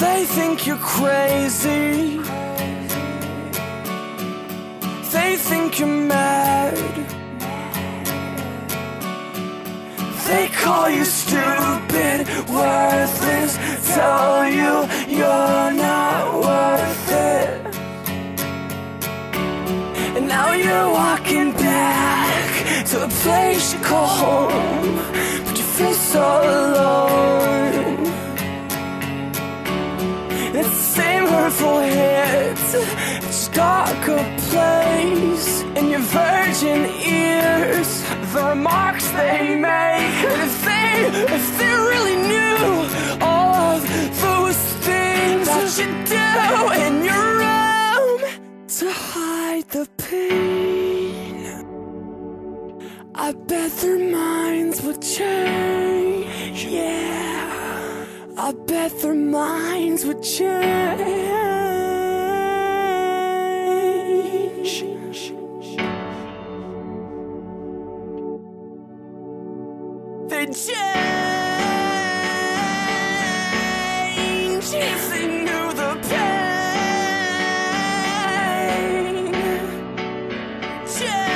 They think you're crazy. They think you're mad. They call you stupid, worthless, tell you you're not worth it. And now you're walking back to a place you call home, the same hurtful hits, it's darker place in your virgin ears. The marks they make, if they, if they really knew all of those things that you do in your room to hide the pain. I bet their minds would change. Yeah, I bet their minds would change. They change if they knew the pain. Change.